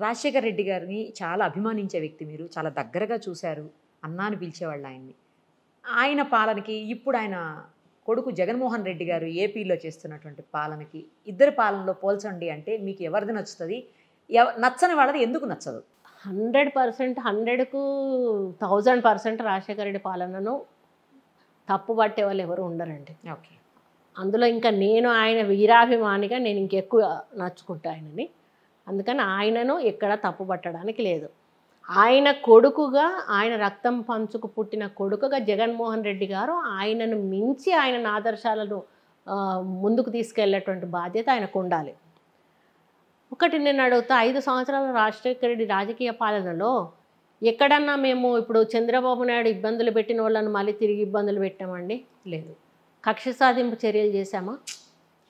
రాజశేఖర్ రెడ్డి గారిని చాలా అభిమానించే వ్యక్తి మీరు చాలా దగ్గరగా చూశారు అన్నా అని పిలిచేవాళ్ళు ఆయన్ని. ఆయన పాలనకి ఇప్పుడు ఆయన కొడుకు జగన్మోహన్ రెడ్డి గారు ఏపీలో చేస్తున్నటువంటి పాలనకి ఇద్దరి పాలనలో పోల్చండి అంటే మీకు ఎవరిది నచ్చుతుంది? ఎవ- నచ్చని వాళ్ళది ఎందుకు నచ్చదు? హండ్రెడ్ పర్సెంట్ హండ్రెడ్కు థౌజండ్ పర్సెంట్ రాజశేఖర రెడ్డి పాలనను తప్పు పట్టే వాళ్ళు ఎవరు ఉండరండి. ఓకే. అందులో ఇంకా నేను ఆయన వీరాభిమానిగా నేను ఇంకెక్కువ నచ్చుకుంటా ఆయనని. అందుకని ఆయనను ఎక్కడ తప్పు పట్టడానికి లేదు. ఆయన కొడుకుగా ఆయన రక్తం పంచుకు పుట్టిన కొడుకుగా జగన్మోహన్ రెడ్డి గారు ఆయనను మించి ఆయన ఆదర్శాలను ముందుకు తీసుకెళ్ళేటువంటి బాధ్యత ఆయనకు ఉండాలి. ఒకటి నేను అడుగుతా ఐదు సంవత్సరాల రాజశేఖర రెడ్డి రాజకీయ పాలనలో ఎక్కడన్నా మేము ఇప్పుడు చంద్రబాబు నాయుడు ఇబ్బందులు పెట్టిన వాళ్ళని మళ్ళీ తిరిగి ఇబ్బందులు పెట్టామండి? లేదు. కక్ష సాధింపు చర్యలు చేశామా?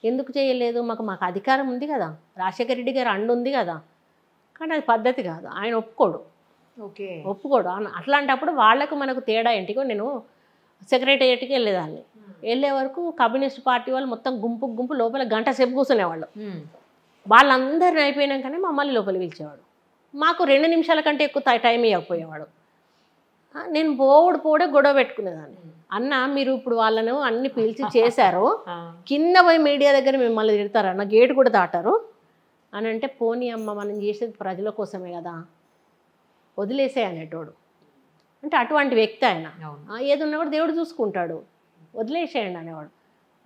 ఎందుకు చేయలేదు? మాకు మాకు అధికారం ఉంది కదా. రాజశేఖర రెడ్డి గారు అండు ఉంది కదా. కానీ అది పద్ధతి కాదు. ఆయన ఒప్పుకోడు. ఓకే. ఒప్పుకోడు. అట్లాంటప్పుడు వాళ్ళకు మనకు తేడా ఏంటికో నేను సెక్రటేరియట్కి వెళ్ళేదాన్ని. వెళ్ళే వరకు కమ్యూనిస్ట్ పార్టీ వాళ్ళు మొత్తం గుంపు గుంపు లోపల గంట సేపు కూర్చునేవాళ్ళు. వాళ్ళందరిని అయిపోయినాకనే మమ్మల్ని లోపలికి పిలిచేవాడు. మాకు రెండు నిమిషాల కంటే ఎక్కువ టై- ఇవ్వకపోయేవాడు. నేను పోవుడు పోడే గొడవ పెట్టుకునేదాన్ని. అన్న మీరు ఇప్పుడు వాళ్ళను అన్ని పిలిచి చేశారు. కింద పోయి మీడియా దగ్గర మిమ్మల్ని తిడతారు అన్న గేటు కూడా దాటారు. అని అంటే పోనీ అమ్మ మనం చేసేది ప్రజల కోసమే కదా. వదిలేసే అనేటోడు. అంటే అటువంటి వ్యక్తి ఆయన. అవును. ఆ, ఏది ఉన్నా కూడా దేవుడు చూసుకుంటాడు. వదిలేసేయండి అనేవాడు.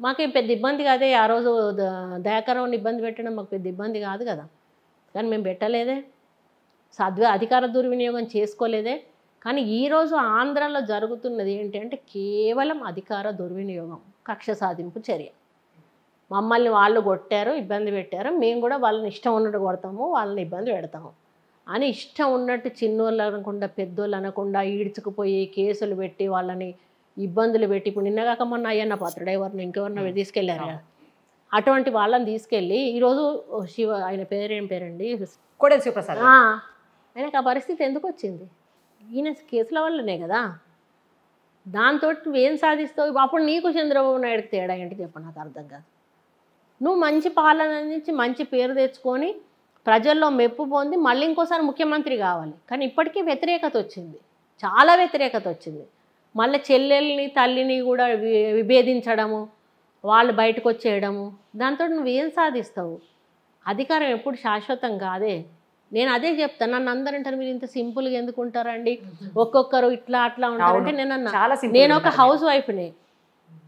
మాకేం పెద్ద ఇబ్బంది కాదే ఆ రోజు ద- దయాకరావుని ఇబ్బంది పెట్టడం మాకు పెద్ద ఇబ్బంది కాదు కదా. కానీ మేము పెట్టలేదే. సద్వ అధికార దుర్వినియోగం చేసుకోలేదే. కానీ ఈరోజు ఆంధ్రాలో జరుగుతున్నది ఏంటి అంటే కేవలం అధికార దుర్వినియోగం కక్ష సాధింపు చర్య. మమ్మల్ని వాళ్ళు కొట్టారు ఇబ్బంది పెట్టారు మేము కూడా వాళ్ళని ఇష్టం ఉన్నట్టు కొడతాము వాళ్ళని ఇబ్బంది పెడతాము. అని ఇష్టం ఉన్నట్టు చిన్నోళ్ళు అనకుండా పెద్దోళ్ళు అనకుండా ఈడ్చుకుపోయి కేసులు పెట్టి వాళ్ళని ఇబ్బందులు పెట్టి ఇప్పుడు నిన్నగాక మొన్న అయ్యన్న పాత్రుడు ఎవరిని ఇంకెవరిని తీసుకెళ్ళారు కదా. అటువంటి వాళ్ళని తీసుకెళ్ళి ఈరోజు శివ ఆయన పేరేం పేరండి? కోడెల శివప్రసాద్. ఆయనకు ఆ పరిస్థితి ఎందుకు వచ్చింది? ఈయన కేసుల వల్లనే కదా. దాంతో నువ్వేం సాధిస్తావు? అప్పుడు నీకు చంద్రబాబు నాయుడుకి తేడా ఏంటి చెప్పు నాకు అర్థం కాదు. నువ్వు మంచి పాలన నుంచి మంచి పేరు తెచ్చుకొని ప్రజల్లో మెప్పు పొంది మళ్ళీ ఇంకోసారి ముఖ్యమంత్రి కావాలి. కానీ ఇప్పటికీ వ్యతిరేకత వచ్చింది. చాలా వ్యతిరేకత వచ్చింది. మళ్ళీ చెల్లెల్ని తల్లిని కూడా విభేదించడము వాళ్ళు బయటకు వచ్చేయడము దాంతో నువ్వేం సాధిస్తావు? అధికారం ఎప్పుడు శాశ్వతం కాదే. నేను అదే చెప్తాను నన్ను అందరూ అంటారు మీరు ఇంత సింపుల్గా ఎందుకు ఉంటారండి? ఒక్కొక్కరు ఇట్లా అట్లా ఉంటారంటే నేను నేను ఒక హౌస్ వైఫ్ని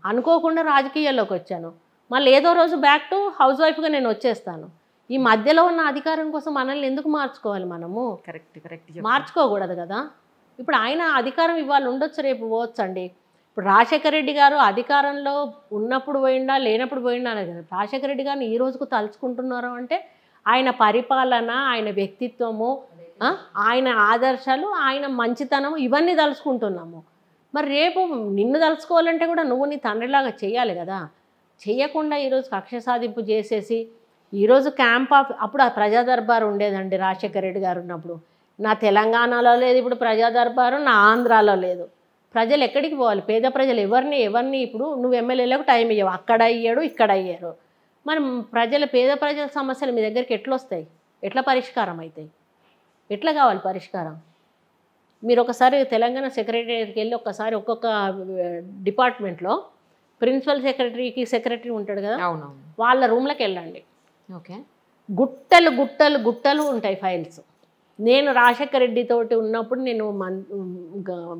అనుకోకుండా రాజకీయాల్లోకి వచ్చాను. మళ్ళీ ఏదో రోజు బ్యాక్ టు హౌస్ వైఫ్గా నేను వచ్చేస్తాను. ఈ మధ్యలో ఉన్న అధికారం కోసం మనల్ని ఎందుకు మార్చుకోవాలి మనము? కరెక్ట్ కరెక్ట్ మార్చుకోకూడదు కదా? ఇప్పుడు ఆయన అధికారం ఇవాళ ఉండొచ్చు రేపు పోవచ్చు అండి? ఇప్పుడు రాజశేఖర రెడ్డి గారు అధికారంలో ఉన్నప్పుడు పోయిండా లేనప్పుడు పోయిండా అనేది కాదు. రాజశేఖర రెడ్డి గారిని ఈ రోజుకు తలుచుకుంటున్నారు అంటే ఆయన పరిపాలన ఆయన వ్యక్తిత్వము ఆయన ఆదర్శాలు ఆయన మంచితనం ఇవన్నీ తలుచుకుంటున్నాము. మరి రేపు నిన్ను తలుచుకోవాలంటే కూడా నువ్వు నీ తండ్రిలాగా చేయాలి కదా. చేయకుండా ఈరోజు కక్ష సాధింపు చేసేసి ఈరోజు క్యాంప్ ఆఫ్ అప్పుడు ఆ ప్రజా దర్బార్ ఉండేదండి రాజశేఖర రెడ్డి గారు ఉన్నప్పుడు. నా తెలంగాణలో లేదు ఇప్పుడు ప్రజా దర్బారు నా ఆంధ్రాలో లేదు. ప్రజలు ఎక్కడికి పోవాలి? పేద ప్రజలు ఎవరిని ఎవరిని ఇప్పుడు నువ్వు ఎమ్మెల్యేలకు టైం ఇవ్వవు అక్కడ అయ్యాడు ఇక్కడ అయ్యారు. మరి ప్రజల పేద ప్రజల సమస్యలు మీ దగ్గరికి ఎట్లా వస్తాయి ఎట్లా పరిష్కారం అవుతాయి ఎట్లా కావాలి పరిష్కారం? మీరు ఒకసారి తెలంగాణ సెక్రటరీకి వెళ్ళి ఒకసారి ఒక్కొక్క డిపార్ట్మెంట్లో ప్రిన్సిపల్ సెక్రటరీకి సెక్రటరీ ఉంటాడు కదా? అవునవును. వాళ్ళ రూమ్లోకి వెళ్ళండి. ఓకే. గుట్టలు గుట్టలు గుట్టలు ఉంటాయి ఫైల్స్. నేను రాజశేఖర రెడ్డి తోటి ఉన్నప్పుడు నేను మన్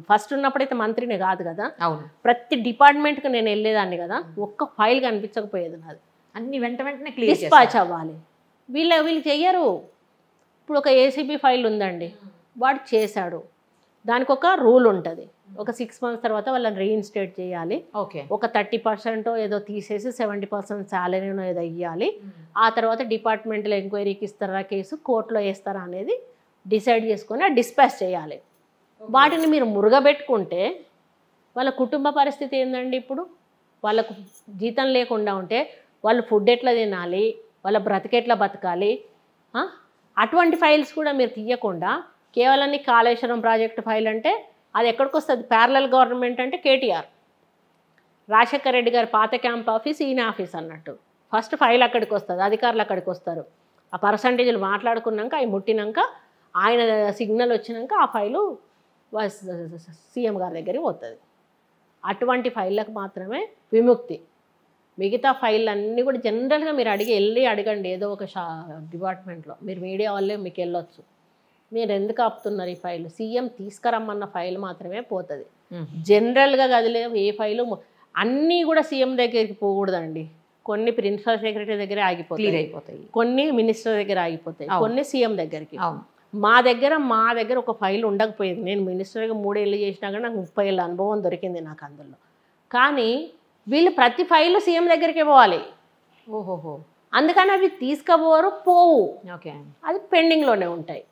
ఫస్ట్ ఉన్నప్పుడైతే మంత్రిని కాదు కదా? అవును. ప్రతి డిపార్ట్మెంట్కి నేను వెళ్ళేదాన్ని కదా? ఒక్క ఫైల్ కనిపించకపోయేది నాది. అన్ని వెంట వెంటనే క్లియర్ డిస్పాచ్ అవ్వాలి. వీళ్ళ వీళ్ళు చెయ్యరు. ఇప్పుడు ఒక ఏసీబీ ఫైల్ ఉందండి. వాడు చేశాడు. దానికి ఒక రూల్ ఉంటుంది. ఒక సిక్స్ మంత్స్ తర్వాత వాళ్ళని రీఇన్స్టేట్ చేయాలి. ఓకే. ఒక థర్టీ పర్సెంట్ ఏదో తీసేసి సెవెంటీ పర్సెంట్ శాలరీనో ఏదో ఇవ్వాలి ఆ తర్వాత డిపార్ట్మెంటల్ ఎంక్వైరీకి ఇస్తారా కేసు కోర్టులో వేస్తారా అనేది డిసైడ్ చేసుకొని డిస్పాచ్ చేయాలి. వాటిని మీరు మురుగబెట్టుకుంటే వాళ్ళ కుటుంబ పరిస్థితి ఏందండి ఇప్పుడు? వాళ్ళకు జీతం లేకుండా ఉంటే వాళ్ళు ఫుడ్ ఎట్లా తినాలి వాళ్ళ బ్రతికెట్లా బతకాలి అటువంటి ఫైల్స్ కూడా మీరు తీయకుండా కేవలం కాళేశ్వరం ప్రాజెక్ట్ ఫైల్ అంటే అది ఎక్కడికి వస్తుంది ప్యారలల్ గవర్నమెంట్ అంటే కేటీఆర్ రాజశేఖర రెడ్డి గారి పాత క్యాంప్ ఆఫీస్ ఈయన ఆఫీస్ అన్నట్టు ఫస్ట్ ఫైల్ అక్కడికి వస్తుంది అధికారులు అక్కడికి వస్తారు ఆ పర్సంటేజ్లు మాట్లాడుకున్నాక అవి ముట్టినాక ఆయన సిగ్నల్ వచ్చినాక ఆ ఫైలు సీఎం గారి దగ్గరికి పోతుంది అటువంటి ఫైళ్ళకు మాత్రమే విముక్తి మిగతా ఫైల్ అన్నీ కూడా జనరల్గా మీరు అడిగి వెళ్ళి అడగండి. ఏదో ఒక షా డిపార్ట్మెంట్లో. మీరు మీడియా వాళ్ళే మీకు వెళ్ళొచ్చు మీరు ఎందుకు ఆపుతున్నారు ఈ ఫైల్? సీఎం తీసుకురమ్మన్న ఫైల్ మాత్రమే పోతుంది. జనరల్గా గదిలే ఏ ఫైలు అన్నీ కూడా సీఎం దగ్గరికి పోకూడదండి. కొన్ని ప్రిన్సిపల్ సెక్రటరీ దగ్గర ఆగిపోతాయి. అయిపోతాయి. కొన్ని మినిస్టర్ దగ్గర ఆగిపోతాయి. కొన్ని సీఎం దగ్గరికి. మా దగ్గర మా దగ్గర ఒక ఫైల్ ఉండకపోయేది. నేను మినిస్టర్గా మూడేళ్ళు చేసినా కానీ నాకు ముప్పై ఏళ్ళ అనుభవం దొరికింది నాకు అందులో. కానీ వీళ్ళు ప్రతి ఫైల్ సీఎం దగ్గరికే పోవాలి. ఓహోహో. అందుకని అవి తీసుకుపోరు పోవు. ఓకే. అది పెండింగ్లోనే ఉంటాయి.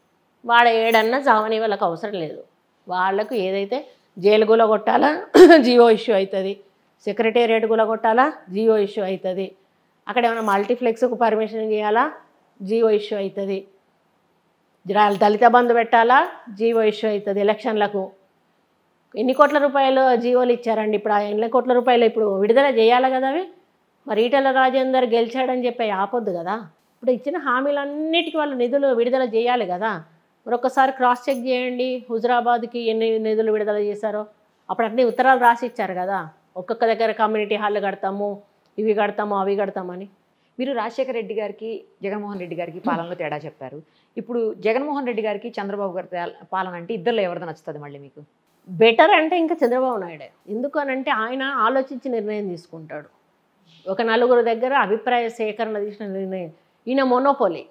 వాడ ఏడన్నా చావని వాళ్ళకి అవసరం లేదు. వాళ్ళకు ఏదైతే జైలు కొట్టాలా జియో ఇష్యూ అవుతుంది సెక్రటేరియట్ గుల కొట్టాలా జియో ఇష్యూ అవుతుంది అక్కడ ఏమైనా మల్టీప్లెక్స్కు పర్మిషన్ చేయాలా జియో ఇష్యూ అవుతుంది దళిత బంధు పెట్టాలా జియో ఇష్యూ అవుతుంది ఎలక్షన్లకు. ఎన్ని కోట్ల రూపాయలు జీవోలు ఇచ్చారండి? ఇప్పుడు ఆ ఎన్ని కోట్ల రూపాయలు ఇప్పుడు విడుదల చేయాలి కదా అవి? మరి ఈటల రాజేందర్ గెలిచాడని చెప్పి ఆపొద్దు కదా? ఇప్పుడు ఇచ్చిన హామీలన్నిటికీ వాళ్ళు నిధులు విడుదల చేయాలి కదా? మరొకసారి క్రాస్ చెక్ చేయండి హుజరాబాద్కి ఎన్ని నిధులు విడుదల చేశారో. అప్పుడు అన్ని ఉత్తరాలు రాసి ఇచ్చారు కదా? ఒక్కొక్క దగ్గర కమ్యూనిటీ హాల్ కడతాము ఇవి కడతాము అవి కడతామని. మీరు రాజశేఖర రెడ్డి గారికి జగన్మోహన్ రెడ్డి గారికి పాలనలో తేడా చెప్పారు. ఇప్పుడు జగన్మోహన్ రెడ్డి గారికి చంద్రబాబు గారి పాలన అంటే ఇద్దరు ఎవరిదో నచ్చుతుంది మళ్ళీ మీకు? బెటర్ అంటే ఇంకా చంద్రబాబు నాయుడే. ఎందుకు అని అంటే ఆయన ఆలోచించి నిర్ణయం తీసుకుంటాడు. ఒక నలుగురు దగ్గర అభిప్రాయ సేకరణ తీసిన నిర్ణయం. ఈయన మొనోపోలి.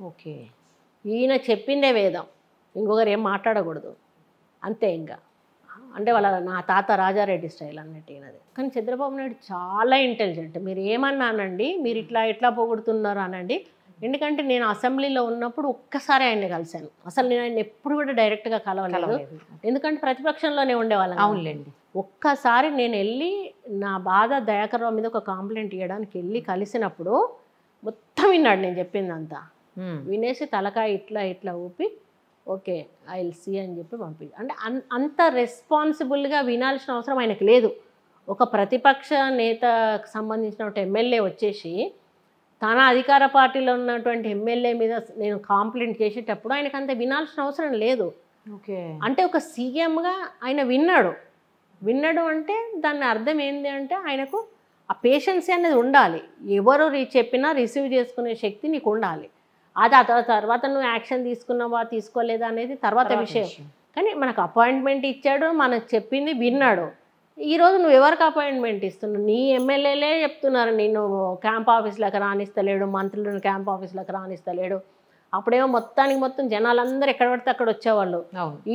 ఓకే. ఈయన చెప్పిందే వేదం. ఇంకొకరు ఏం మాట్లాడకూడదు. అంతే ఇంకా. అంటే వాళ్ళ నా తాత రాజారెడ్డి స్టైల్ అన్నట్టు ఈయనది. కానీ చంద్రబాబు నాయుడు చాలా ఇంటెలిజెంట్ మీరు ఏమన్నానండి? మీరు ఇట్లా ఎట్లా పొగుడుతున్నారు అనండి. ఎందుకంటే నేను అసెంబ్లీలో ఉన్నప్పుడు ఒక్కసారి ఆయన్ని కలిశాను అసలు నేను ఆయన ఎప్పుడు కూడా డైరెక్ట్గా కలవలేదు. ఎందుకంటే ప్రతిపక్షంలోనే ఉండేవాళ్ళం. అవునులేండి ఒక్కసారి నేను వెళ్ళి నా బాధ దయాకర్రావు మీద ఒక కంప్లైంట్ ఇవ్వడానికి వెళ్ళి కలిసినప్పుడు మొత్తం విన్నాడు నేను చెప్పిందంతా. వినేసి తలకాయ ఇట్లా ఇట్లా ఊపి ఓకే ఐ సీ అని చెప్పి పంపి అంటే అన్- అంత రెస్పాన్సిబుల్గా వినాల్సిన అవసరం ఆయనకు లేదు ఒక ప్రతిపక్ష నేతకు సంబంధించిన ఒక ఎమ్మెల్యే వచ్చేసి తన అధికార పార్టీలో ఉన్నటువంటి ఎమ్మెల్యే మీద నేను కాంప్లైంట్ చేసేటప్పుడు ఆయనకు అంత వినాల్సిన అవసరం లేదు. ఓకే. అంటే ఒక సీఎంగా ఆయన విన్నాడు. విన్నాడు అంటే దాని అర్థం ఏంటి అంటే ఆయనకు ఆ పేషెన్సీ అనేది ఉండాలి. ఎవరు చెప్పినా రిసీవ్ చేసుకునే శక్తి నీకు ఉండాలి. అది ఆ తర్వా- తర్వాత నువ్వు యాక్షన్ తీసుకున్నావా తీసుకోలేదా అనేది తర్వాత విషయం. కానీ మనకు అపాయింట్మెంట్ ఇచ్చాడు మనకు చెప్పింది విన్నాడు. ఈరోజు నువ్వు ఎవరికి అపాయింట్మెంట్ ఇస్తున్నావు? నీ ఎమ్మెల్యేలే చెప్తున్నారు. నేను క్యాంప్ ఆఫీస్లోకి రానిస్తలేడు మంత్రులను క్యాంప్ ఆఫీస్లోకి రానిస్తలేడు. అప్పుడేమో మొత్తానికి మొత్తం జనాలందరూ ఎక్కడ పడితే అక్కడ వచ్చేవాళ్ళు.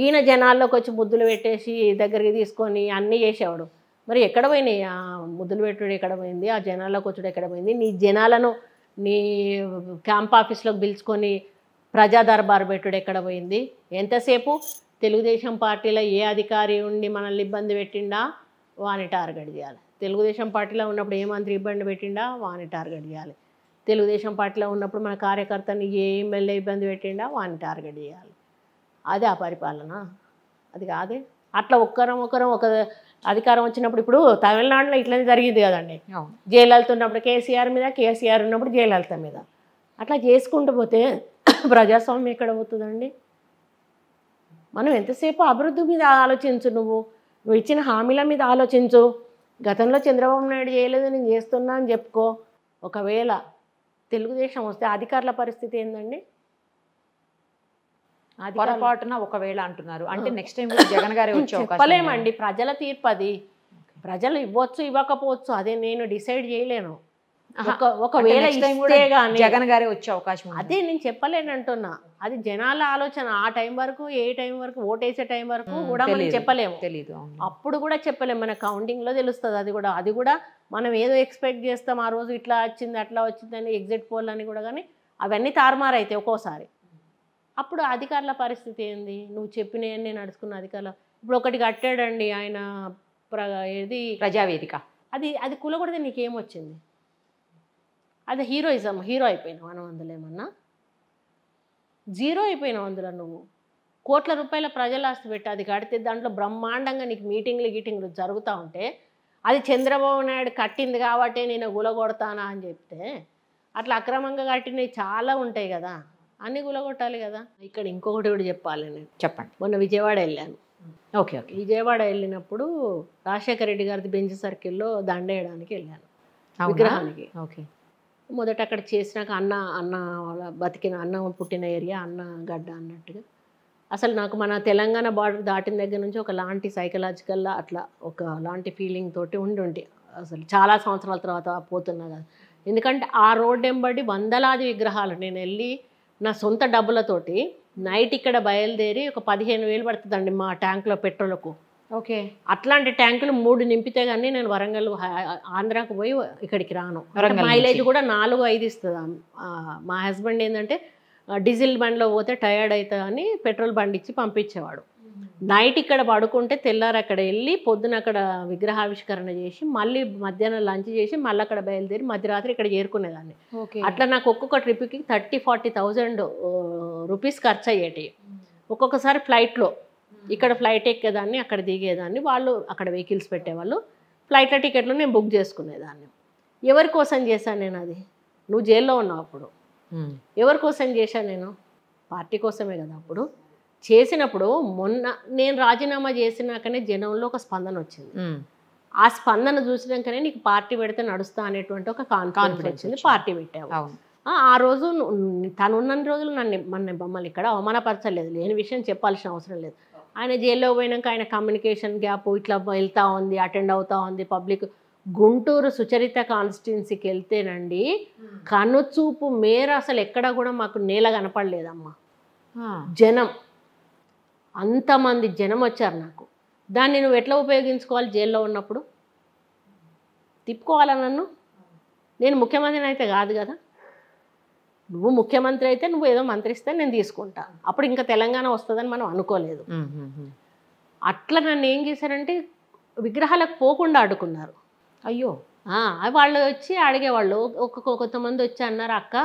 ఈయన జనాల్లోకి వచ్చి ముద్దులు పెట్టేసి దగ్గరికి తీసుకొని అన్నీ చేసేవాడు. మరి ఎక్కడ పోయినాయి? ఆ ముద్దులు పెట్టుడు ఎక్కడ పోయింది? ఆ జనాల్లోకి వచ్చుడు ఎక్కడ పోయింది? నీ జనాలను నీ క్యాంప్ ఆఫీస్లోకి పిలుచుకొని ప్రజా దర్బార్ పెట్టుడు ఎక్కడ పోయింది? ఎంతసేపు? తెలుగుదేశం పార్టీలో ఏ అధికారి ఉండి మనల్ని ఇబ్బంది పెట్టిండా? వాని టార్గెట్ చేయాలి. తెలుగుదేశం పార్టీలో ఉన్నప్పుడు ఏ మంత్రి ఇబ్బంది పెట్టిండా? వాని టార్గెట్ చేయాలి. తెలుగుదేశం పార్టీలో ఉన్నప్పుడు మన కార్యకర్తని ఏ ఎమ్మెల్యే ఇబ్బంది పెట్టిండా? వాని టార్గెట్ చేయాలి. అదే ఆ పరిపాలన. అది కాదే? అట్లా ఒక్కరం ఒక్కరం ఒక అధికారం వచ్చినప్పుడు ఇప్పుడు తమిళనాడులో ఇట్లనే జరిగింది కదండి. జయలలిత ఉన్నప్పుడు కేసీఆర్ మీద కేసీఆర్ ఉన్నప్పుడు జయలలిత మీద. అట్లా చేసుకుంటూ పోతే ప్రజాస్వామ్యం ఎక్కడ పోతుందండి? మనం ఎంతసేపు అభివృద్ధి మీద ఆలోచించు నువ్వు? నువ్వు ఇచ్చిన హామీల మీద ఆలోచించు. గతంలో చంద్రబాబు నాయుడు చేయలేదు నేను చేస్తున్నా అని చెప్పుకో. ఒకవేళ తెలుగుదేశం వస్తే అధికారుల పరిస్థితి ఏందండి? పొరపాటున ఒకవేళ అంటున్నారు. అంటే నెక్స్ట్ టైం జగన్ గారే? చెప్పలేమండి. ప్రజల తీర్పు అది. ప్రజలు ఇవ్వచ్చు ఇవ్వకపోవచ్చు అదే నేను డిసైడ్ చేయలేను. ఒకవేళ జగన్ గారే వచ్చే అవకాశం అదే నేను చెప్పలేనంటున్నా అది జనాల ఆలోచన. ఆ టైం వరకు ఏ టైం వరకు ఓటేసే టైం వరకు కూడా మనం. చెప్పలేము. తెలీదు అప్పుడు కూడా చెప్పలేము. మన కౌంటింగ్లో తెలుస్తుంది అది కూడా. అది కూడా మనం ఏదో ఎక్స్పెక్ట్ చేస్తాం ఆ రోజు ఇట్లా వచ్చింది అట్లా వచ్చిందని ఎగ్జిట్ పోల్ అని కూడా కానీ అవన్నీ తారుమారు అవుతాయి ఒక్కోసారి. అప్పుడు అధికారుల పరిస్థితి ఏంది? నువ్వు చెప్పినవన్నీ నడుచుకున్న అధికారులు ఇప్పుడు ఒకటి కట్టాడండి ఆయన ప్ర ఏది? ప్రజావేదిక. అది అది కూలగొడితే నీకేమొచ్చింది అది హీరోయిజం హీరో అయిపోయినావు మనం అందులో ఏమన్నా? జీరో అయిపోయినావు అందులో నువ్వు. కోట్ల రూపాయల ప్రజల ఆస్తి పెట్టి అది కడితే దాంట్లో బ్రహ్మాండంగా నీకు మీటింగ్లు గీటింగ్లు జరుగుతూ ఉంటే అది చంద్రబాబు నాయుడు కట్టింది కాబట్టి నేను గులగొడతానా అని చెప్తే అట్లా అక్రమంగా కట్టినవి చాలా ఉంటాయి కదా అన్ని గులగొట్టాలి కదా. ఇక్కడ ఇంకొకటి కూడా చెప్పాలి నేను. చెప్పండి. మొన్న విజయవాడ వెళ్ళాను. Okay okay. విజయవాడ వెళ్ళినప్పుడు రాజశేఖర రెడ్డి గారిది బెంచ్ సర్కిల్లో దండేయడానికి వెళ్ళాను? విగ్రహానికి. ఓకే. మొదట అక్కడ చేసినాక అన్న అన్న బతికిన అన్న పుట్టిన ఏరియా అన్న గడ్డ అన్నట్టుగా. అసలు నాకు మన తెలంగాణ బార్డర్ దాటిన దగ్గర నుంచి ఒక లాంటి సైకలాజికల్ అట్లా ఒక లాంటి ఫీలింగ్ తోటి ఉండి ఉండి. అసలు చాలా సంవత్సరాల తర్వాత పోతున్నా కదా. ఎందుకంటే ఆ రోడ్ ఎంబడి వందలాది విగ్రహాలు. నేను వెళ్ళి నా సొంత డబ్బులతోటి నైట్ ఇక్కడ బయలుదేరి ఒక పదిహేను వేలు పడుతుందండి మా ట్యాంకులో పెట్రోల్కు. ఓకే. అట్లాంటి ట్యాంకులు మూడు నింపితే కానీ నేను వరంగల్ ఆంధ్రాకు పోయి ఇక్కడికి రాను. మైలేజ్. కూడా నాలుగు ఐదు ఇస్తుంది? మా హస్బెండ్ ఏంటంటే డీజిల్ బండిలో పోతే టయర్డ్ అవుతా అని పెట్రోల్ బండి ఇచ్చి పంపించేవాడు. నైట్ ఇక్కడ పడుకుంటే తెల్లారి అక్కడ వెళ్ళి పొద్దున అక్కడ విగ్రహావిష్కరణ చేసి మళ్ళీ మధ్యాహ్నం లంచ్ చేసి మళ్ళీ అక్కడ బయలుదేరి మధ్యరాత్రి ఇక్కడ చేరుకునేదాన్ని. అట్లా నాకు ఒక్కొక్క ట్రిప్కి థర్టీ ఫార్టీ థౌజండ్ రూపీస్ ఖర్చు అయ్యేటి ఒక్కొక్కసారి ఫ్లైట్లో ఇక్కడ ఫ్లైట్ ఎక్కేదాన్ని అక్కడ దిగేదాన్ని వాళ్ళు అక్కడ వెహికల్స్ పెట్టేవాళ్ళు. ఫ్లైట్ల టికెట్లు నేను బుక్ చేసుకునేదాన్ని. ఎవరి కోసం చేశాను నేను అది? నువ్వు జైల్లో ఉన్నావు అప్పుడు. ఎవరి కోసం చేశాను నేను? పార్టీ కోసమే కదా అప్పుడు. చేసినప్పుడు మొన్న నేను రాజీనామా చేసినాకనే జనంలో ఒక స్పందన వచ్చింది. ఆ స్పందన చూసినాకనే నీకు పార్టీ పెడితే నడుస్తా అనేటువంటి ఒక కాన్ఫిడెన్స్ వచ్చింది. పార్టీ పెట్టావు. ఆ రోజు తను ఉన్నన్ని రోజులు నన్ను మన మమ్మల్ని ఇక్కడ అవమానపరచలేదు. లేని విషయం చెప్పాల్సిన అవసరం లేదు. ఆయన జైల్లో పోయినాక ఆయన కమ్యూనికేషన్ గ్యాప్ ఇట్లా వెళ్తా ఉంది అటెండ్ అవుతా ఉంది పబ్లిక్. గుంటూరు సుచరిత కాన్స్టిట్యున్సీకి వెళ్తేనండి కనుచూపు మేర అసలు ఎక్కడ కూడా మాకు నేల కనపడలేదమ్మా. ఆ. జనం. అంతమంది జనం వచ్చారు నాకు. దాన్ని నువ్వు ఎట్లా ఉపయోగించుకోవాలి జైల్లో ఉన్నప్పుడు? తిప్పుకోవాలా నన్ను? నేను ముఖ్యమంత్రిని అయితే కాదు కదా? నువ్వు ముఖ్యమంత్రి అయితే నువ్వు ఏదో మంత్రిస్తే నేను తీసుకుంటా. అప్పుడు ఇంకా తెలంగాణ వస్తుందని మనం అనుకోలేదు. అట్లా నన్ను ఏం చేశారంటే విగ్రహాలకు పోకుండా అడ్డుకున్నారు అయ్యో. వాళ్ళు వచ్చి అడిగేవాళ్ళు ఒక్కొక్క కొంతమంది వచ్చి అన్నారు అక్క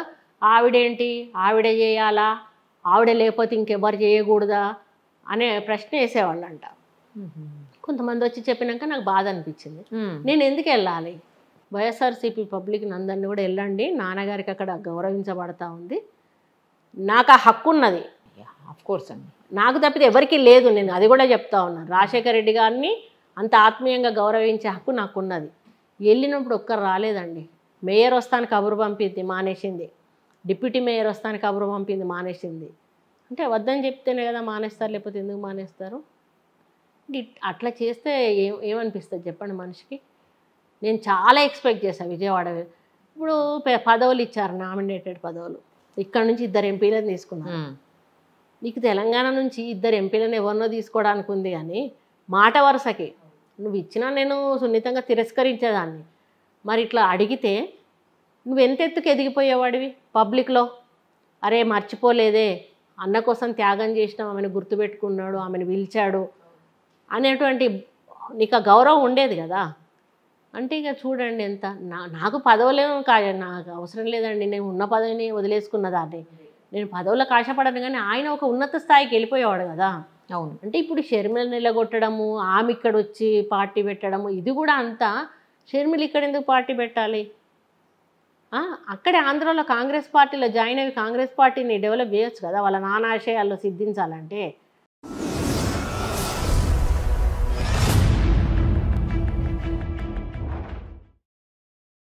ఆవిడేంటి? ఆవిడ చేయాలా? ఆవిడ లేకపోతే ఇంకెవరు చేయకూడదా? అనే ప్రశ్న వేసేవాళ్ళంట. ఉమ్, ఉమ్. కొంతమంది వచ్చి చెప్పినాక నాకు బాధ అనిపించింది. నేను ఎందుకు వెళ్ళాలి? వైఎస్ఆర్సీపీ పబ్లిక్ అందరినీ కూడా వెళ్ళండి. నాన్నగారికి అక్కడ గౌరవించబడతా ఉంది. నాకు ఆ హక్కు ఉన్నది. ఆఫ్ కోర్స్ అండి. నాకు తప్పితే ఎవరికీ లేదు. నేను అది కూడా చెప్తా ఉన్నాను రాజశేఖర రెడ్డి గారిని అంత ఆత్మీయంగా గౌరవించే హక్కు నాకు ఉన్నది వెళ్ళినప్పుడు ఒక్కరు రాలేదండి. మేయర్ వస్తాను కబురు పంపింది మానేసింది. డిప్యూటీ మేయర్ వస్తాను కబురు పంపింది మానేసింది. అంటే వద్దని చెప్తేనే కదా మానేస్తారు లేకపోతే ఎందుకు మానేస్తారు? అట్లా చేస్తే ఏం ఏమనిపిస్తుంది చెప్పండి మనిషికి? నేను చాలా ఎక్స్పెక్ట్ చేశాను విజయవాడ ఇప్పుడు పదవులు ఇచ్చారు నామినేటెడ్ పదవులు. ఇక్కడ నుంచి ఇద్దరు ఎంపీలను తీసుకున్నారు. ఉమ్. నీకు తెలంగాణ నుంచి ఇద్దరు ఎంపీలను ఎవరినో తీసుకోవడానికి ఉంది కానీ మాట వరుసకి. నువ్వు ఇచ్చినా నేను సున్నితంగా తిరస్కరించేదాన్ని. మరి ఇట్లా అడిగితే నువ్వు ఎంత ఎత్తుకు ఎదిగిపోయేవాడివి పబ్లిక్లో? అరే మర్చిపోలేదే. అన్న కోసం త్యాగం చేసిన ఆమెను గుర్తుపెట్టుకున్నాడు ఆమెను పిలిచాడు అనేటువంటి నీకు గౌరవం ఉండేది కదా? అంటే ఇక చూడండి ఎంత నా నాకు పదవులేమో కా నాకు అవసరం లేదండి నేను ఉన్న పదవిని వదిలేసుకున్న దాన్ని. నేను పదవులకు ఆశపడను కానీ ఆయన ఒక ఉన్నత స్థాయికి వెళ్ళిపోయేవాడు కదా. అవును. అంటే ఇప్పుడు షర్మిల నిలగొట్టడము ఆమె ఇక్కడ వచ్చి పార్టీ పెట్టడము ఇది కూడా అంతా షర్మిల ఇక్కడ ఎందుకు పార్టీ పెట్టాలి? అక్కడే ఆంధ్రాలో కాంగ్రెస్ పార్టీలో జాయిన్ అయ్యి కాంగ్రెస్ పార్టీని డెవలప్ చేయొచ్చు కదా వాళ్ళ నాన్న ఆశయాల్లో సిద్ధించాలంటే.